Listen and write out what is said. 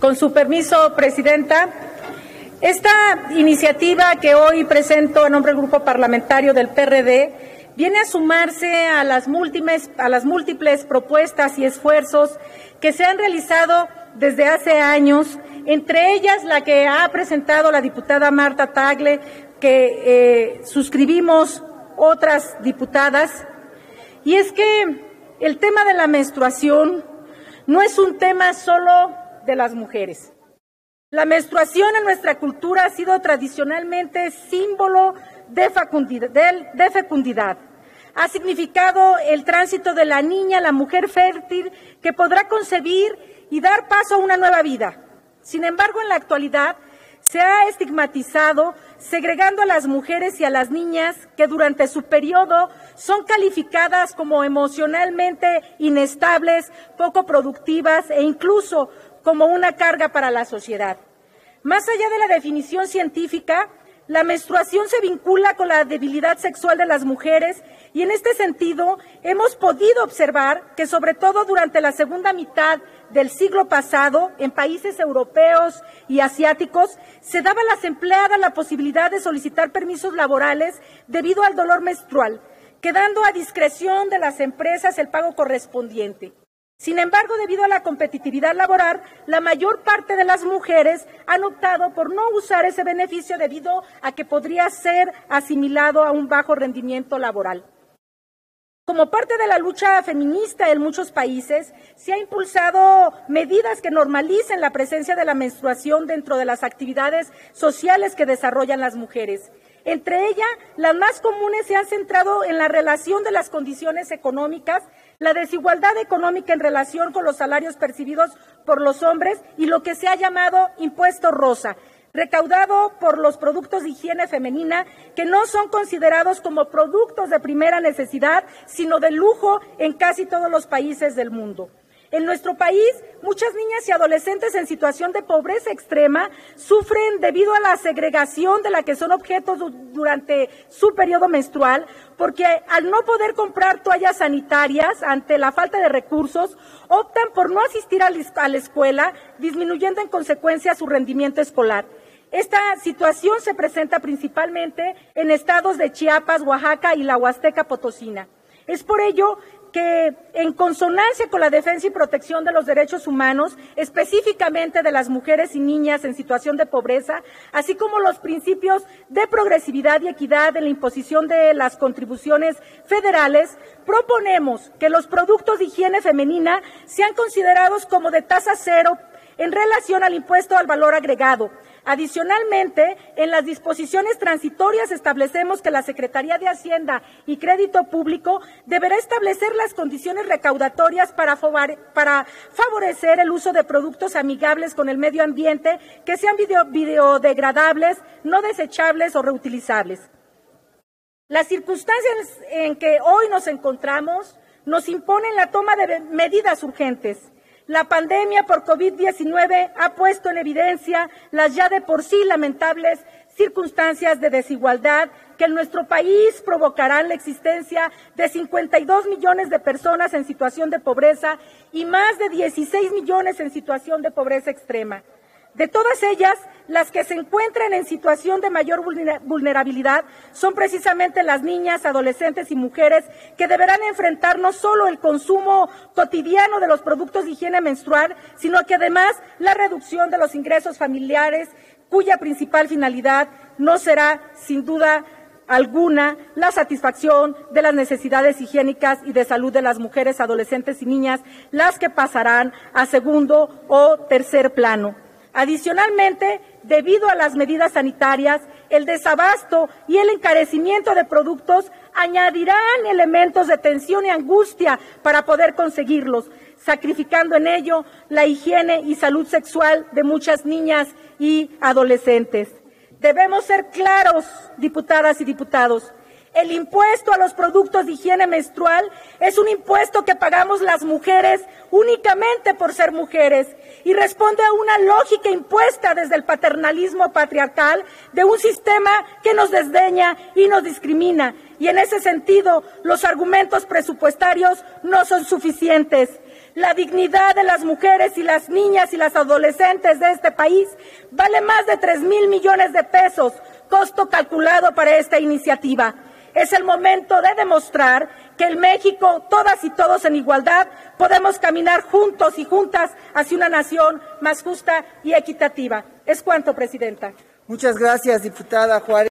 Con su permiso, Presidenta, esta iniciativa que hoy presento a nombre del Grupo Parlamentario del PRD viene a sumarse a las múltiples, a las múltiples propuestas y esfuerzos que se han realizado desde hace años, entre ellas la que ha presentado la diputada Marta Tagle, que eh, suscribimos otras diputadas, y es que el tema de la menstruación no es un tema solo de las mujeres. La menstruación en nuestra cultura ha sido tradicionalmente símbolo de fecundidad, Ha significado el tránsito de la niña, la mujer fértil, que podrá concebir y dar paso a una nueva vida. Sin embargo, en la actualidad se ha estigmatizado segregando a las mujeres y a las niñas que durante su periodo son calificadas como emocionalmente inestables, poco productivas e incluso como una carga para la sociedad. Más allá de la definición científica, la menstruación se vincula con la debilidad sexual de las mujeres y en este sentido hemos podido observar que sobre todo durante la segunda mitad del siglo pasado en países europeos y asiáticos se daba a las empleadas la posibilidad de solicitar permisos laborales debido al dolor menstrual, quedando a discreción de las empresas el pago correspondiente. Sin embargo, debido a la competitividad laboral, la mayor parte de las mujeres han optado por no usar ese beneficio debido a que podría ser asimilado a un bajo rendimiento laboral. Como parte de la lucha feminista en muchos países, se ha impulsado medidas que normalicen la presencia de la menstruación dentro de las actividades sociales que desarrollan las mujeres. Entre ellas, las más comunes se han centrado en la relación de las condiciones económicas la desigualdad económica en relación con los salarios percibidos por los hombres y lo que se ha llamado impuesto rosa, recaudado por los productos de higiene femenina que no son considerados como productos de primera necesidad, sino de lujo en casi todos los países del mundo. En nuestro país, muchas niñas y adolescentes en situación de pobreza extrema sufren debido a la segregación de la que son objetos durante su periodo menstrual, porque al no poder comprar toallas sanitarias ante la falta de recursos, optan por no asistir a la escuela, disminuyendo en consecuencia su rendimiento escolar. Esta situación se presenta principalmente en estados de Chiapas, Oaxaca y la Huasteca Potosina. Es por ello que en consonancia con la defensa y protección de los derechos humanos, específicamente de las mujeres y niñas en situación de pobreza, así como los principios de progresividad y equidad en la imposición de las contribuciones federales, proponemos que los productos de higiene femenina sean considerados como de tasa cero en relación al impuesto al valor agregado. Adicionalmente, en las disposiciones transitorias establecemos que la Secretaría de Hacienda y Crédito Público deberá establecer las condiciones recaudatorias para, favorecer el uso de productos amigables con el medio ambiente que sean biodegradables, no desechables o reutilizables. Las circunstancias en que hoy nos encontramos nos imponen la toma de medidas urgentes la pandemia por COVID-19 ha puesto en evidencia las ya de por sí lamentables circunstancias de desigualdad que en nuestro país provocarán la existencia de 52 millones de personas en situación de pobreza y más de 16 millones en situación de pobreza extrema. De todas ellas, las que se encuentran en situación de mayor vulnerabilidad son precisamente las niñas, adolescentes y mujeres que deberán enfrentar no solo el consumo cotidiano de los productos de higiene menstrual, sino que además la reducción de los ingresos familiares, cuya principal finalidad no será, sin duda, alguna la satisfacción de las necesidades higiénicas y de salud de las mujeres, adolescentes y niñas, las que pasarán a segundo o tercer plano. Adicionalmente, debido a las medidas sanitarias, el desabasto y el encarecimiento de productos añadirán elementos de tensión y angustia para poder conseguirlos, sacrificando en ello la higiene y salud sexual de muchas niñas y adolescentes. Debemos ser claros, diputadas y diputados. El impuesto a los productos de higiene menstrual es un impuesto que pagamos las mujeres únicamente por ser mujeres y responde a una lógica impuesta desde el paternalismo patriarcal de un sistema que nos desdeña y nos discrimina. Y en ese sentido, los argumentos presupuestarios no son suficientes. La dignidad de las mujeres y las niñas y las adolescentes de este país vale más de tres mil millones de pesos, costo calculado para esta iniciativa. Es el momento de demostrar que en México, todas y todos en igualdad, podemos caminar juntos y juntas hacia una nación más justa y equitativa. Es cuanto, Presidenta. Muchas gracias, diputada Juárez.